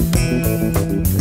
Música